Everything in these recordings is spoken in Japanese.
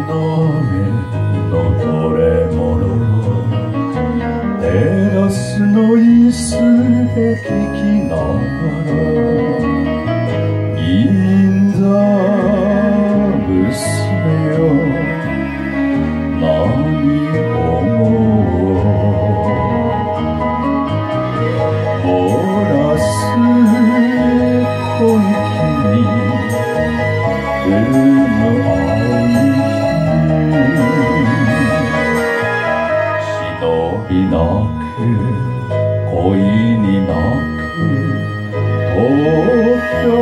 ののどれものもテラスの椅子で聞きながら銀座娘よ何思うほらす小雪いい日忍びなく恋に泣く東京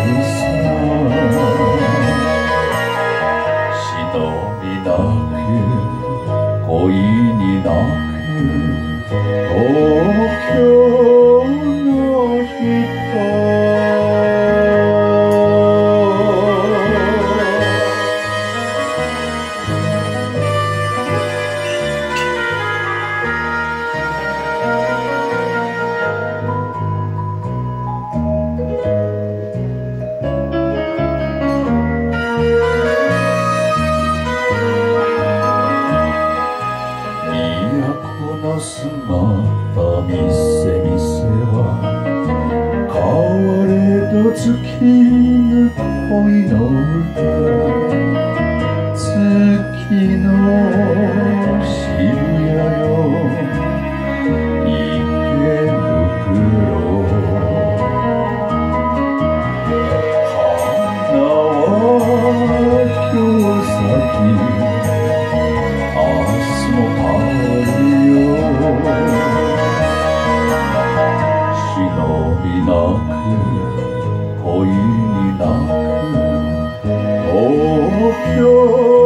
見せ見せは変われど尽きぬ恋の歌。になく東京